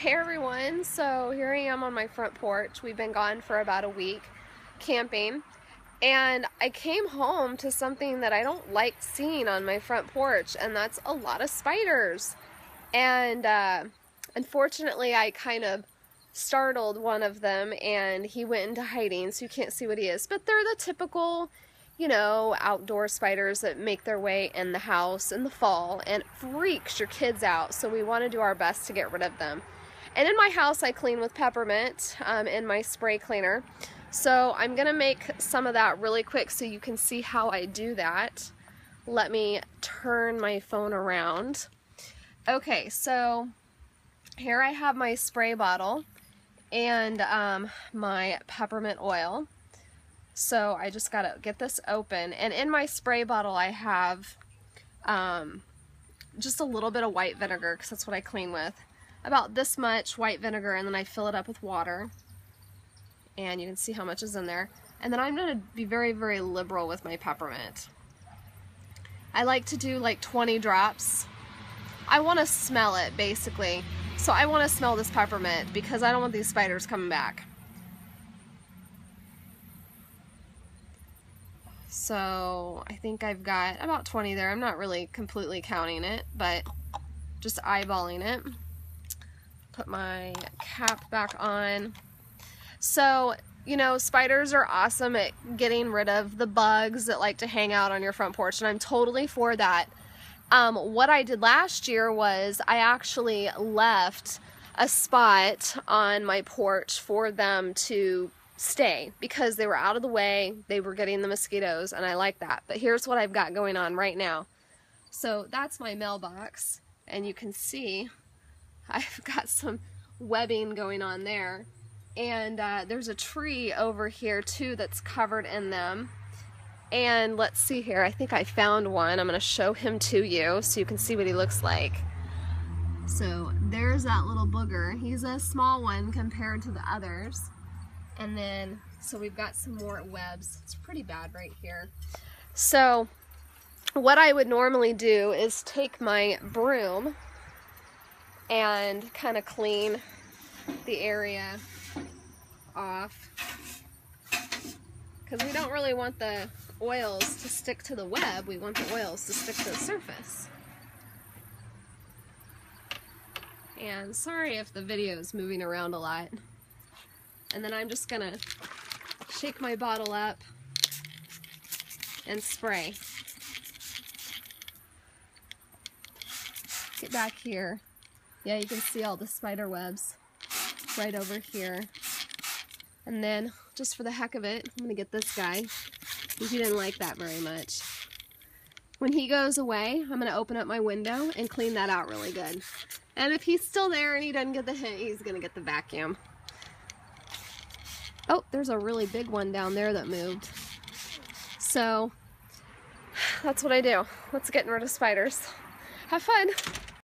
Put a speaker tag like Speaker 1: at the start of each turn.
Speaker 1: Hey everyone, so here I am on my front porch. We've been gone for about a week camping and I came home to something that I don't like seeing on my front porch and that's a lot of spiders. And uh, unfortunately I kind of startled one of them and he went into hiding so you can't see what he is. But they're the typical you know, outdoor spiders that make their way in the house in the fall and freaks your kids out. So we want to do our best to get rid of them. And in my house, I clean with peppermint um, in my spray cleaner. So I'm to make some of that really quick so you can see how I do that. Let me turn my phone around. Okay, so here I have my spray bottle and um, my peppermint oil. So I just got to get this open. And in my spray bottle I have um, just a little bit of white vinegar because that's what I clean with. About this much white vinegar and then I fill it up with water. And you can see how much is in there. And then I'm going to be very, very liberal with my peppermint. I like to do like 20 drops. I want to smell it basically. So I want to smell this peppermint because I don't want these spiders coming back. So I think I've got about 20 there. I'm not really completely counting it, but just eyeballing it. Put my cap back on. So, you know, spiders are awesome at getting rid of the bugs that like to hang out on your front porch, and I'm totally for that. Um, what I did last year was I actually left a spot on my porch for them to stay because they were out of the way, they were getting the mosquitoes, and I like that. But here's what I've got going on right now. So that's my mailbox, and you can see I've got some webbing going on there. And uh, there's a tree over here too that's covered in them. And let's see here, I think I found one. I'm going to show him to you so you can see what he looks like. So there's that little booger. He's a small one compared to the others. And then, so we've got some more webs. It's pretty bad right here. So what I would normally do is take my broom and kind of clean the area off because we don't really want the oils to stick to the web. We want the oils to stick to the surface. And sorry if the video is moving around a lot. And then I'm just gonna shake my bottle up and spray. Get back here. Yeah, you can see all the spider webs right over here. And then, just for the heck of it, I'm gonna get this guy. He didn't like that very much. When he goes away, I'm gonna open up my window and clean that out really good. And if he's still there and he doesn't get the hint, he's gonna get the vacuum. Oh, there's a really big one down there that moved. So, that's what I do. Let's get rid of spiders. Have fun.